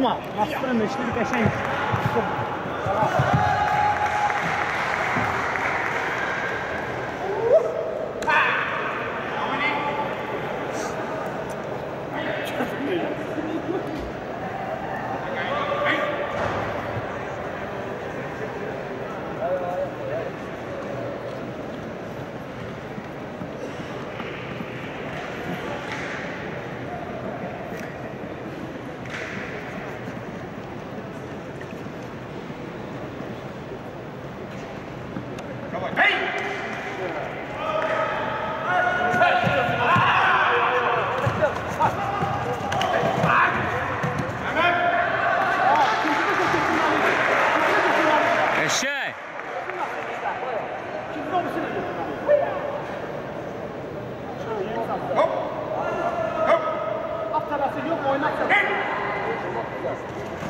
まっすぐの後ろに返したいんです。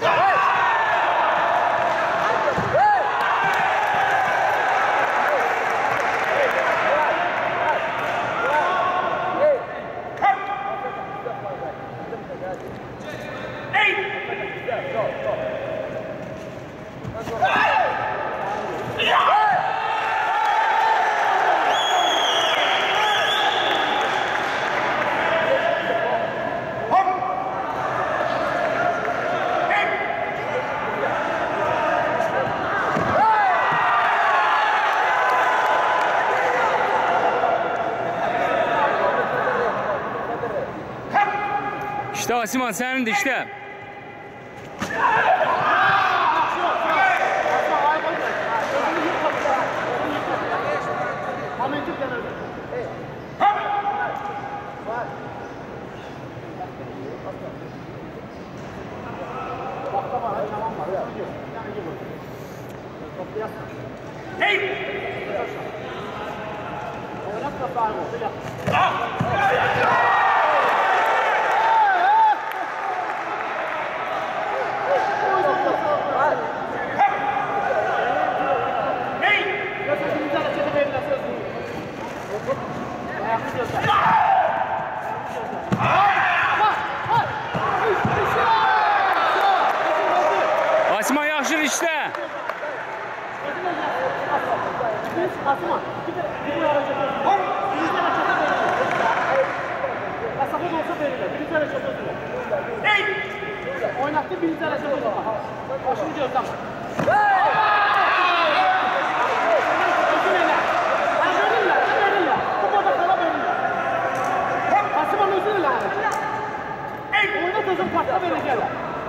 Hey! İşte Asiman senin de işte. Ahmet'in Asiman yaxşı işte. Asma. Bir de bir bu harekete verirler. Birinci harekete verirler. Hesabı da olsa verirler. Birinci harekete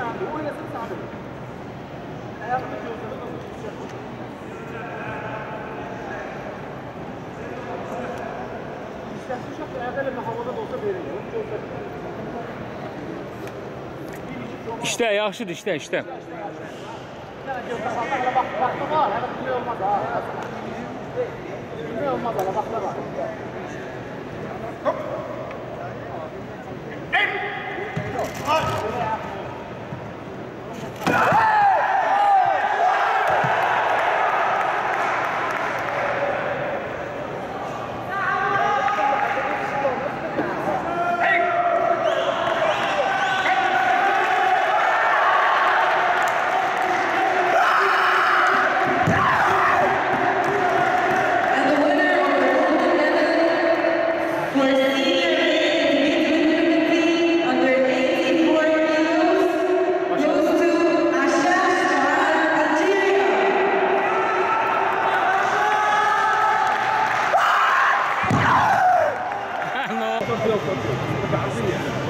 abi, oynasın abi. Ayakta gözleri nasıl çıkacak? İstersen uçak evvel havada da olsa veriyor. İşte yaxşıdır, işte, işte. Hop. Hey! Hadi. 有可能，不敢去演。